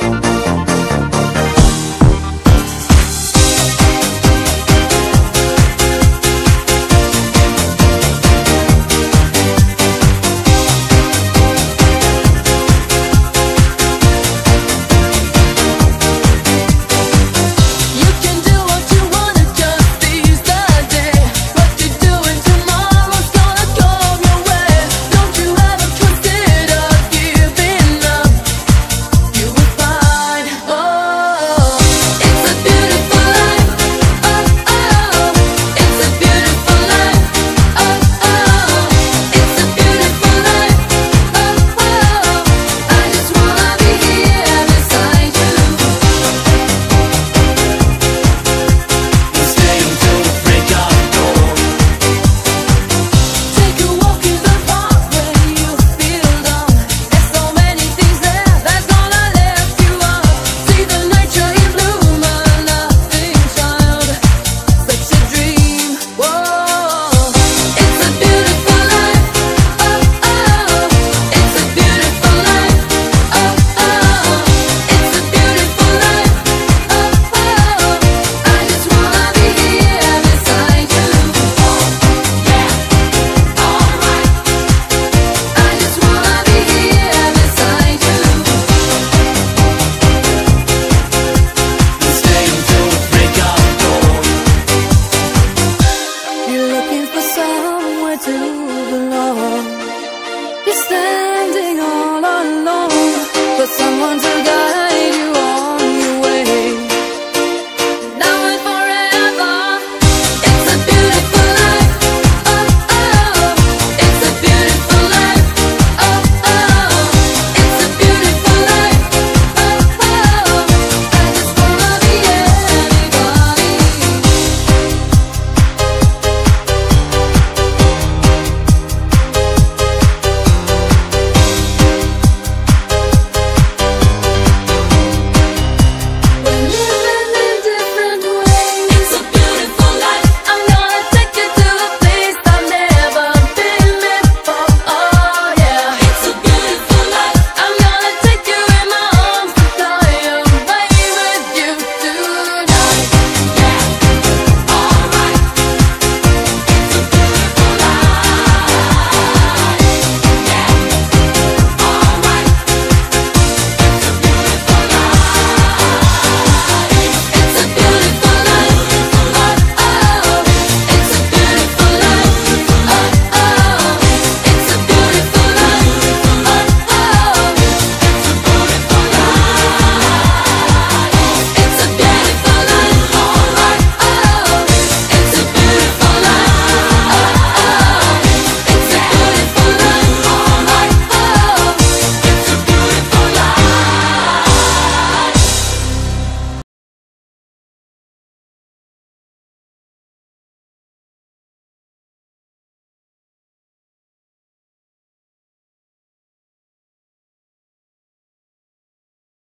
Thank somewhere to belong. You're standing all alone, but someone's.